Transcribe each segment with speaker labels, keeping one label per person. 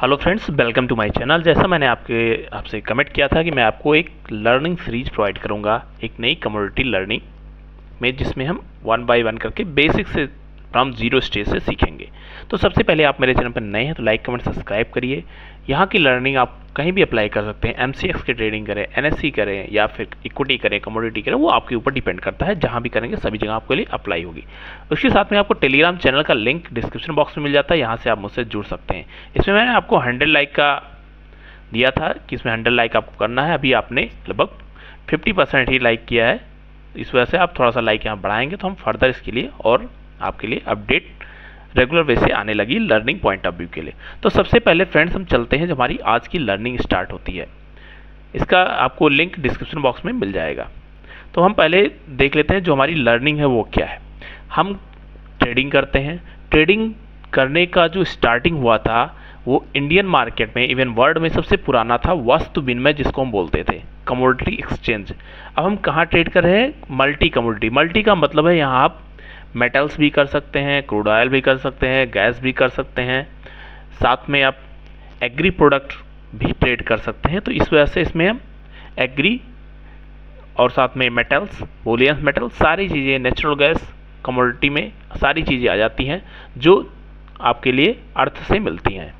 Speaker 1: Hello friends welcome to my channel जैसा मैंने आपके, आपसे कमेंट किया था कि मैं आपको एक लर्निंग सीरीज़ प्रोवाइड करूँगा, एक नई कम्युनिटी लर्निंग में जिसमें हम वन बाय वन करके बेसिक से फ्रॉम ज़ीरो स्टेज से सीखेंगे। तो सबसे पहले आप मेरे चैनल पर नए हैं तो लाइक कमेंट सब्सक्राइब करिए। यहाँ की लर्निंग आप कहीं भी अप्लाई कर सकते हैं। एम की ट्रेडिंग करें एन करें, या फिर इक्विटी करें कमोडिटी करें, वो आपके ऊपर डिपेंड करता है। जहाँ भी करेंगे, सभी जगह आपके लिए अप्लाई होगी। उसके साथ में आपको टेलीग्राम चैनल का लिंक डिस्क्रिप्शन बॉक्स में मिल जाता है। यहाँ से आप मुझसे जुड़ सकते हैं। इसमें मैंने आपको हंड्रेड लाइक का दिया था कि इसमें हंड्रेड लाइक आपको करना है। अभी आपने लगभग फिफ्टी परसेंट ही लाइक किया है। इस वजह से आप थोड़ा सा लाइक यहाँ बढ़ाएँगे तो हम फर्दर इसके लिए और आपके लिए अपडेट रेगुलर वे से आने लगी लर्निंग पॉइंट ऑफ़ व्यू के लिए। तो सबसे पहले फ्रेंड्स हम चलते हैं जो हमारी आज की लर्निंग स्टार्ट होती है। इसका आपको लिंक डिस्क्रिप्शन बॉक्स में मिल जाएगा। तो हम पहले देख लेते हैं जो हमारी लर्निंग है वो क्या है। हम ट्रेडिंग करते हैं। ट्रेडिंग करने का जो स्टार्टिंग हुआ था, वो इंडियन मार्केट में इवन वर्ल्ड में सबसे पुराना था, वस्तु विनिमय जिसको हम बोलते थे कमोडिटी एक्सचेंज अब हम कहाँ ट्रेड कर रहे हैं? मल्टी कमोडिटी मल्टी का मतलब है यहाँ आप मेटल्स भी कर सकते हैं क्रूड ऑयल भी कर सकते हैं गैस भी कर सकते हैं। साथ में आप एग्री प्रोडक्ट भी ट्रेड कर सकते हैं तो इस वजह से इसमें हम एग्री और साथ में मेटल्स बोलियंस मेटल सारी चीज़ें नेचुरल गैस कमोडिटी में सारी चीज़ें आ जाती हैं, जो आपके लिए अर्थ से मिलती हैं।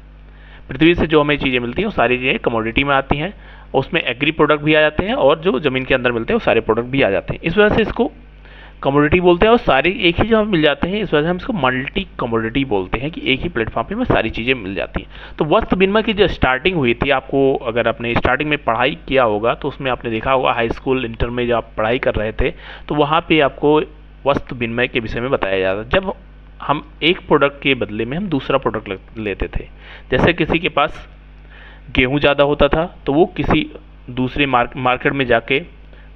Speaker 1: पृथ्वी से जो हमें चीज़ें मिलती हैं, वो सारी चीज़ें कमोडिटी में आती हैं, उसमें एग्री प्रोडक्ट भी आ जाते हैं और जो ज़मीन के अंदर मिलते हैं, वो सारे प्रोडक्ट भी आ जाते हैं। इस वजह से इसको कमोडिटी बोलते हैं और सारी एक ही जगह मिल जाते हैं। इस वजह से हम इसको मल्टी कमोडिटी बोलते हैं कि एक ही प्लेटफॉर्म पे हमें सारी चीज़ें मिल जाती हैं। तो वस्त्र विनिमय की जो स्टार्टिंग हुई थी, आपको अगर आपने स्टार्टिंग में पढ़ाई किया होगा तो उसमें आपने देखा होगा हाई स्कूल इंटर में जब आप पढ़ाई कर रहे थे तो वहाँ पर आपको वस्त्र विनिमय के विषय में बताया जाता जब हम एक प्रोडक्ट के बदले में हम दूसरा प्रोडक्ट लेते थे। जैसे किसी के पास गेहूँ ज़्यादा होता था तो वो किसी दूसरे मार्केट में जाके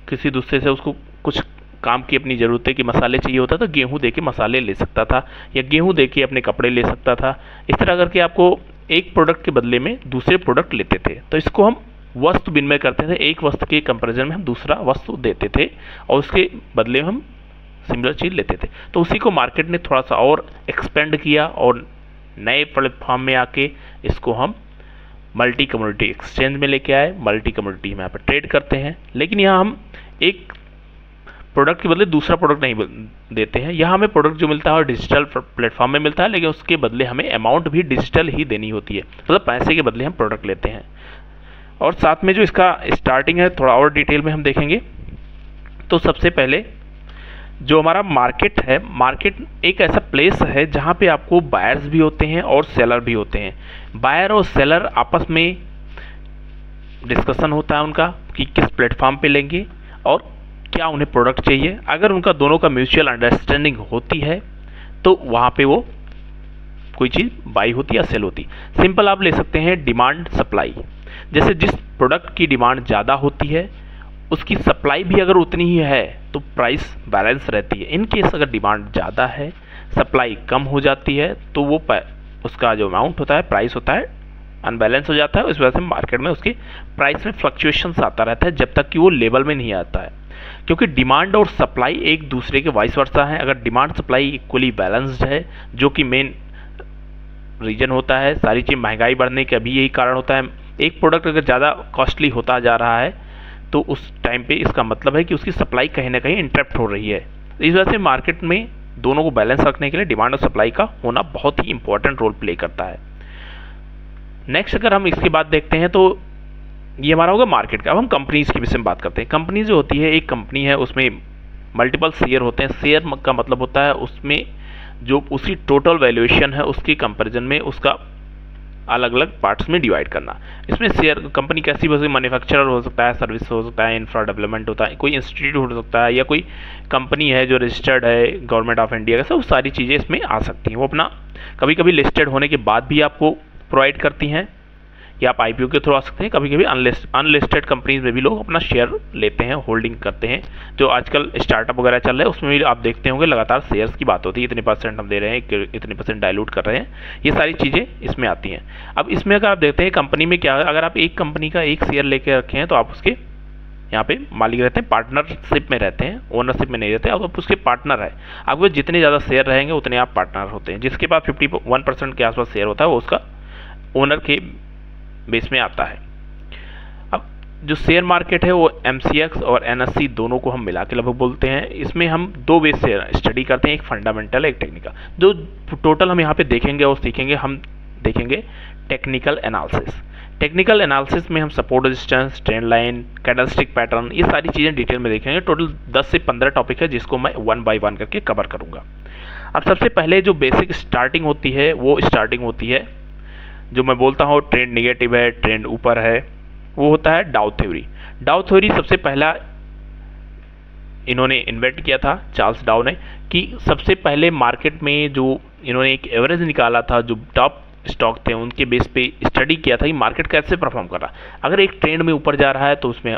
Speaker 1: किसी दूसरे से उसको कुछ काम की अपनी ज़रूरतें कि मसाले चाहिए होता था, गेहूँ दे के मसाले ले सकता था, या गेहूँ दे के अपने कपड़े ले सकता था। इस तरह करके आपको एक प्रोडक्ट के बदले में दूसरे प्रोडक्ट लेते थे। तो इसको हम वस्तु विनिमय करते थे। एक वस्तु के कंपेरिजन में हम दूसरा वस्तु देते थे और उसके बदले में हम सिमिलर चीज़ लेते थे। तो उसी को मार्केट ने थोड़ा सा और एक्सपेंड किया और नए प्लेटफॉर्म में आके इसको हम मल्टी कम्युनिटी एक्सचेंज में लेके आए। मल्टी कम्युनिटी में यहाँ पर ट्रेड करते हैं। लेकिन यहाँ हम एक प्रोडक्ट के बदले दूसरा प्रोडक्ट नहीं देते हैं। यहाँ हमें प्रोडक्ट जो मिलता है डिजिटल प्लेटफॉर्म में मिलता है, लेकिन उसके बदले हमें अमाउंट भी डिजिटल ही देनी होती है। मतलब पैसे के बदले हम प्रोडक्ट लेते हैं। और साथ में जो इसका स्टार्टिंग है, थोड़ा और डिटेल में हम देखेंगे। तो सबसे पहले, जो हमारा मार्केट है मार्केट एक ऐसा प्लेस है जहाँ पे आपको बायर्स भी होते हैं और सेलर भी होते हैं। बायर और सेलर आपस में डिस्कशन होता है उनका कि किस प्लेटफॉर्म पे लेंगे और क्या उन्हें प्रोडक्ट चाहिए? अगर उनका दोनों का म्यूचुअल अंडरस्टैंडिंग होती है तो वहाँ पे वो कोई चीज़ बाई होती या सेल होती। सिंपल आप ले सकते हैं डिमांड सप्लाई जैसे जिस प्रोडक्ट की डिमांड ज़्यादा होती है, उसकी सप्लाई भी अगर उतनी ही है तो प्राइस बैलेंस रहती है। इन केस अगर डिमांड ज़्यादा है सप्लाई कम हो जाती है तो वो उसका जो अमाउंट होता है प्राइस होता है अनबैलेंस हो जाता है। इस वजह से मार्केट में उसकी प्राइस में फ्लक्चुएशंस आता रहता है, जब तक कि वो लेवल में नहीं आता है। क्योंकि डिमांड और सप्लाई एक दूसरे के वाइस वर्सा है। अगर डिमांड सप्लाई इक्वली बैलेंस्ड है, जो कि मेन रीजन होता है, सारी चीज़ महँगाई बढ़ने का भी यही कारण होता है। एक प्रोडक्ट अगर ज़्यादा कॉस्टली होता जा रहा है तो उस टाइम पे इसका मतलब है कि उसकी सप्लाई कहीं ना कहीं इंटरप्ट हो रही है। इस वजह से मार्केट में दोनों को बैलेंस रखने के लिए डिमांड और सप्लाई का होना बहुत ही इंपॉर्टेंट रोल प्ले करता है। नेक्स्ट अगर हम इसके बाद देखते हैं तो ये हमारा होगा मार्केट का। अब हम कंपनीज़ के विषय में बात करते हैं। कंपनी जो होती है, एक कंपनी है, उसमें मल्टीपल शेयर होते हैं। शेयर का मतलब होता है, उसमें जो उसकी टोटल वैल्यूएशन है, उसके कंपेरिजन में उसका अलग अलग पार्ट्स में डिवाइड करना। इसमें शेयर कंपनी कैसी हो सकती है? मैन्युफैक्चरर हो सकता है सर्विस हो सकता है इंफ्रा डेवलपमेंट होता है, कोई इंस्टीट्यूट हो सकता है, या कोई कंपनी है जो रजिस्टर्ड है गवर्नमेंट ऑफ़ इंडिया का, सब सारी चीज़ें इसमें आ सकती हैं। वो अपना कभी कभी लिस्टेड होने के बाद भी आपको प्रोवाइड करती हैं। या आप आईपीओ के थ्रू आ सकते हैं। कभी कभी अनलिस्टेड कंपनीज़ में भी लोग अपना शेयर लेते हैं होल्डिंग करते हैं। जो आजकल स्टार्टअप वगैरह चल रहे हैं, उसमें भी आप देखते होंगे लगातार शेयर्स की बात होती है। इतने परसेंट हम दे रहे हैं इतने परसेंट डायलूट कर रहे हैं। ये सारी चीज़ें इसमें आती हैं। अब इसमें अगर आप देखते हैं कंपनी में क्या अगर आप एक कंपनी का एक शेयर लेके रखे हैं तो आप उसके यहाँ पे मालिक रहते हैं पार्टनरशिप में रहते हैं ओनरशिप में नहीं रहते। आप उसके पार्टनर है। आपको जितने ज़्यादा शेयर रहेंगे, उतने आप पार्टनर होते हैं। जिसके पास फिफ्टी वन परसेंट के आसपास शेयर होता है, वो उसका ओनर के बेस में आता है। अब जो शेयर मार्केट है वो एमसीएक्स और एन दोनों को हम मिला के लगभग बोलते हैं। इसमें हम दो बेस से स्टडी करते हैं, एक फंडामेंटल एक टेक्निकल जो टोटल हम यहाँ पे देखेंगे और सीखेंगे, हम देखेंगे टेक्निकल एनालिसिस टेक्निकल एनालिसिस में हम support resistance trend line candlestick pattern ये सारी चीज़ें डिटेल में देखेंगे। टोटल 10 से 15 टॉपिक है जिसको मैं वन बाय वन करके कवर करूँगा। अब सबसे पहले जो बेसिक स्टार्टिंग होती है, वो स्टार्टिंग होती है जो मैं बोलता हूँ ट्रेंड निगेटिव है ट्रेंड ऊपर है, वो होता है डाउ थ्योरी डाउ थ्योरी सबसे पहला इन्होंने इन्वेंट किया था चार्ल्स डाउ ने, कि सबसे पहले मार्केट में जो इन्होंने एक एवरेज निकाला था, जो टॉप स्टॉक थे, उनके बेस पे स्टडी किया था कि मार्केट कैसे परफॉर्म कर रहा अगर एक ट्रेंड में ऊपर जा रहा है तो उसमें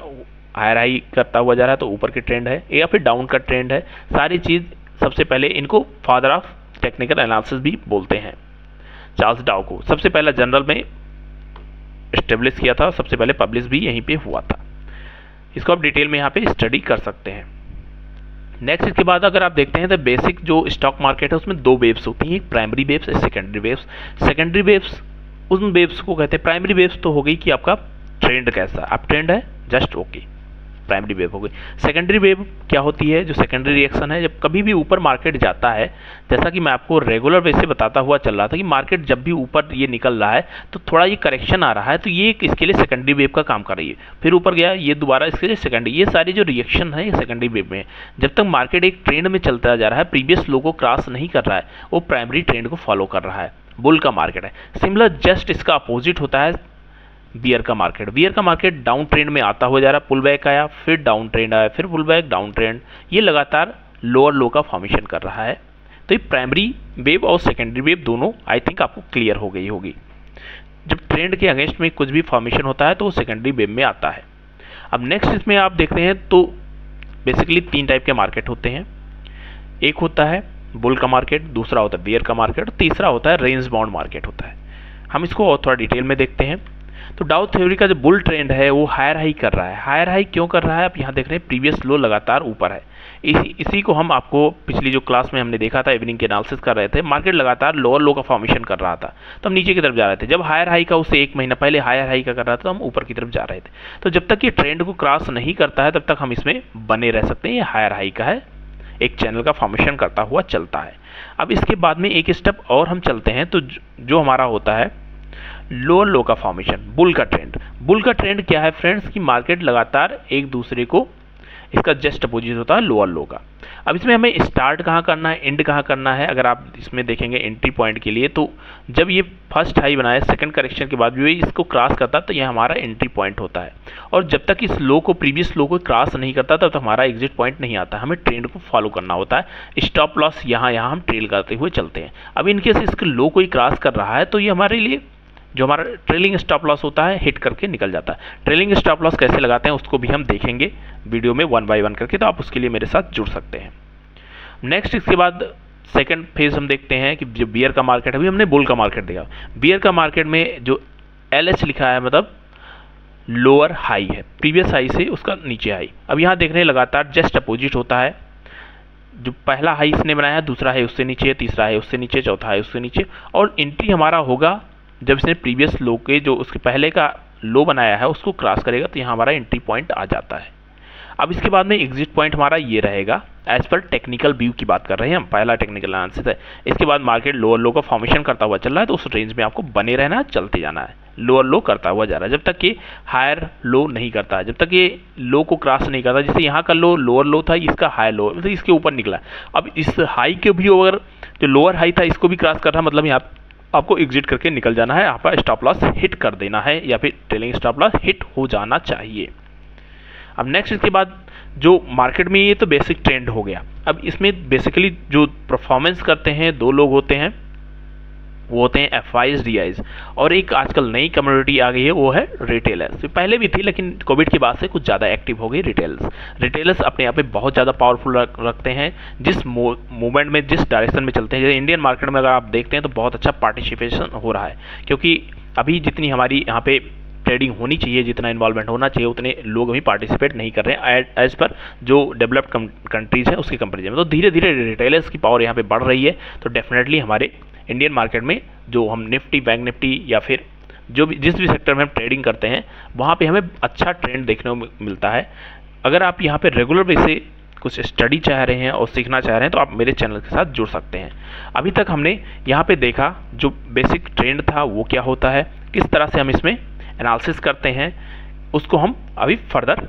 Speaker 1: हायर हाई करता हुआ जा रहा है तो ऊपर के ट्रेंड है, या फिर डाउन का ट्रेंड है। सारी चीज़ सबसे पहले इनको फादर ऑफ़ टेक्निकल एनालिसिस भी बोलते हैं। चार्ल्स डाउ को। सबसे पहला जनरल में इस्टेब्लिश किया था, सबसे पहले पब्लिश भी यहीं पे हुआ था। इसको आप डिटेल में यहाँ पे स्टडी कर सकते हैं। नेक्स्ट, इसके बाद अगर आप देखते हैं तो बेसिक जो स्टॉक मार्केट है, उसमें दो वेव्स होती हैं, एक प्राइमरी वेव्स और सेकेंडरी वेव्स। सेकेंडरी वेव्स, उन वेव्स को कहते हैं, प्राइमरी वेव्स तो हो गई कि आपका ट्रेंड कैसा। आप ट्रेंड है, जस्ट ओके। प्राइमरी वेव हो गई। सेकेंडरी वेव क्या होती है? जो सेकेंडरी रिएक्शन है, जब कभी भी ऊपर मार्केट जाता है, जैसा कि मैं आपको रेगुलर वे से बताता हुआ चल रहा था कि मार्केट जब भी ऊपर ये निकल रहा है तो थोड़ा ये करेक्शन आ रहा है तो ये इसके लिए सेकेंडरी वेव का काम कर रही है। फिर ऊपर गया, ये दोबारा इसके लिए सेकेंडरी ये सारी जो रिएक्शन है सेकेंडरी वेव में जब तक मार्केट एक ट्रेंड में चलता जा रहा है प्रीवियस लो को क्रॉस नहीं कर रहा है, वो प्राइमरी ट्रेंड को फॉलो कर रहा है बुल का मार्केट है। सिमिलर जस्ट इसका अपोजिट होता है बियर का मार्केट बियर का मार्केट डाउन ट्रेंड में आता हुआ जा रहा है पुल बैक आया, फिर डाउन ट्रेंड आया, फिर पुल बैक डाउन ट्रेंड ये लगातार लोअर लो का फॉर्मेशन कर रहा है। तो ये प्राइमरी वेव और सेकेंडरी वेव दोनों आई थिंक आपको क्लियर हो गई होगी। जब ट्रेंड के अगेंस्ट में कुछ भी फॉर्मेशन होता है तो वो सेकेंडरी वेव में आता है। अब नेक्स्ट इसमें आप देखते हैं तो बेसिकली तीन टाइप के मार्केट होते हैं। एक होता है बुल का मार्केट दूसरा होता है बियर का मार्केट तीसरा होता है रेंज बाउंड मार्केट होता है। हम इसको और थोड़ा डिटेल में देखते हैं। तो डाउ थ्योरी का जो बुल ट्रेंड है, वो हायर हाई कर रहा है। हायर हाई क्यों कर रहा है? आप यहाँ देख रहे हैं प्रीवियस लो लगातार ऊपर है। इसी इसी को हम आपको पिछली जो क्लास में हमने देखा था इवनिंग के एनालिसिस कर रहे थे मार्केट लगातार लोअर लो का फॉर्मेशन कर रहा था। तो हम नीचे की तरफ़ जा रहे थे। जब हायर हाई का उससे एक महीना पहले हायर हाई का कर रहा था तो हम ऊपर की तरफ़ जा रहे थे। तो जब तक ये ट्रेंड को क्रॉस नहीं करता है, तब तक हम इसमें बने रह सकते हैं। ये हायर हाई का है। एक चैनल का फॉर्मेशन करता हुआ चलता है। अब इसके बाद में एक स्टेप और हम चलते हैं। तो जो हमारा होता है लोअर लो का फॉर्मेशन बुल का ट्रेंड बुल का ट्रेंड क्या है फ्रेंड्स कि मार्केट लगातार एक दूसरे को इसका जस्ट अपोजिट होता है लोअर लो का. अब इसमें हमें स्टार्ट कहाँ करना है एंड कहाँ करना है? अगर आप इसमें देखेंगे एंट्री पॉइंट के लिए तो जब ये फ़र्स्ट हाई बनाए सेकंड करेक्शन के बाद भी इसको क्रॉस करता तो यह हमारा एंट्री पॉइंट होता है. और जब तक इस लो को प्रीवियस लो को क्रॉस नहीं करता, तब तक हमारा एग्जिट पॉइंट नहीं आता. हमें ट्रेंड को फॉलो करना होता है. स्टॉप लॉस यहाँ यहाँ हम ट्रेल करते हुए चलते हैं. अब इनकेस इसके लो को ही क्रॉस कर रहा है तो ये हमारे लिए जो हमारा ट्रेलिंग स्टॉप लॉस होता है हिट करके निकल जाता है। ट्रेलिंग स्टॉप लॉस कैसे लगाते हैं, उसको भी हम देखेंगे वीडियो में वन बाय वन करके तो आप उसके लिए मेरे साथ जुड़ सकते हैं। नेक्स्ट इसके बाद सेकेंड फ़ेज़ हम देखते हैं कि जो बियर का मार्केट अभी हमने बुल का मार्केट देखा। बियर का मार्केट में जो एल लिखा है मतलब लोअर हाई है। प्रीवियस हाई से उसका नीचे हाई अब यहाँ देख रहे हैं लगातार जस्ट अपोजिट होता है। जो पहला हाई इसने बनाया है दूसरा है उससे नीचे, तीसरा है उससे नीचे, चौथा है उससे नीचे। और एंट्री हमारा होगा जब इसने प्रीवियस लो के जो उसके पहले का लो बनाया है, उसको क्रॉस करेगा तो यहाँ हमारा एंट्री पॉइंट आ जाता है। अब इसके बाद में एग्जिट पॉइंट हमारा ये रहेगा। एज पर टेक्निकल व्यू की बात कर रहे हैं हम, पहला टेक्निकल एनालिसिस है। इसके बाद मार्केट लोअर लो का फॉर्मेशन करता हुआ चल रहा है तो उस रेंज में आपको बने रहना चलते जाना है। लोअर लो करता हुआ जा रहा है। जब तक ये हायर लो नहीं करता है, जब तक ये लो को क्रॉस नहीं करता, जैसे यहाँ का लो लोअर लो था, इसका हाई लो मतलब इसके ऊपर निकला अब इस हाई के भी अगर, जो लोअर हाई था, इसको भी क्रॉस कर रहा मतलब यहाँ आपको एग्जिट करके निकल जाना है आपका स्टॉप लॉस हिट कर देना है, या फिर ट्रेलिंग स्टॉप लॉस हिट हो जाना चाहिए। अब नेक्स्ट इसके बाद जो मार्केट में ये तो बेसिक ट्रेंड हो गया। अब इसमें बेसिकली जो परफॉर्मेंस करते हैं, दो लोग होते हैं वो होते हैं एफ़ आईज और एक आजकल नई कम्युनिटी आ गई है वो है रिटेलर्स पहले भी थी लेकिन कोविड की बाद से कुछ ज़्यादा एक्टिव हो गई रिटेलर्स रिटेलर्स अपने आप में बहुत ज़्यादा पावरफुल रख, रखते हैं। जिस मूवमेंट में जिस डायरेक्शन में चलते हैं जैसे इंडियन मार्केट में अगर आप देखते हैं तो बहुत अच्छा पार्टिसिपेशन हो रहा है। क्योंकि अभी जितनी हमारी यहाँ पे ट्रेडिंग होनी चाहिए जितना इन्वॉल्वमेंट होना चाहिए उतने लोग अभी पार्टिसिपेट नहीं कर रहे हैं। एज पर जो डेवलप्ड कंट्रीज़ हैं उसके कंपेरिजन में तो धीरे धीरे रिटेलर्स की पावर यहाँ पे बढ़ रही है। तो डेफिनेटली हमारे इंडियन मार्केट में जो हम निफ्टी बैंक निफ्टी या फिर जो भी, जिस भी सेक्टर में हम ट्रेडिंग करते हैं, वहाँ पे हमें अच्छा ट्रेंड देखने को मिलता है। अगर आप यहाँ पे रेगुलर बेसे कुछ स्टडी चाह रहे हैं और सीखना चाह रहे हैं तो आप मेरे चैनल के साथ जुड़ सकते हैं। अभी तक हमने यहाँ पे देखा जो बेसिक ट्रेंड था, वो क्या होता है, किस तरह से हम इसमें एनालिसिस करते हैं, उसको हम अभी फर्दर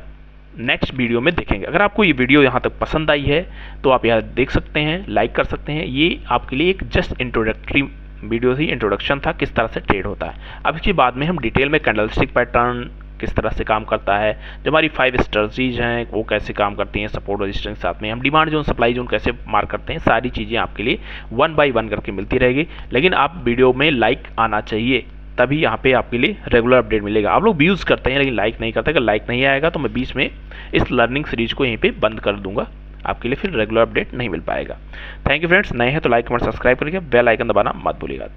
Speaker 1: नेक्स्ट वीडियो में देखेंगे। अगर आपको ये वीडियो यहाँ तक पसंद आई है तो आप यहाँ देख सकते हैं लाइक कर सकते हैं। ये आपके लिए एक जस्ट इंट्रोडक्टरी वीडियो ही इंट्रोडक्शन था, किस तरह से ट्रेड होता है। अब इसके बाद में हम डिटेल में कैंडलस्टिक पैटर्न किस तरह से काम करता है, जो हमारी फाइव स्ट्रेटजीज हैं, वो कैसे काम करती हैं सपोर्ट रजिस्टेंस साथ में। हम डिमांड जोन सप्लाई जोन कैसे मार्क करते हैं, सारी चीज़ें आपके लिए वन बाय वन करके मिलती रहेगी। लेकिन आप वीडियो में लाइक आना चाहिए। तभी यहाँ पे आपके लिए रेगुलर अपडेट मिलेगा। आप लोग व्यूज़ करते हैं, लेकिन लाइक नहीं करते। अगर लाइक नहीं आएगा तो मैं बीच में इस लर्निंग सीरीज़ को यहीं पे बंद कर दूँगा। आपके लिए फिर रेगुलर अपडेट नहीं मिल पाएगा। थैंक यू फ्रेंड्स नए हैं तो लाइक कमेंट सब्सक्राइब करके बेल आइकन दबाना मत भूलिएगा।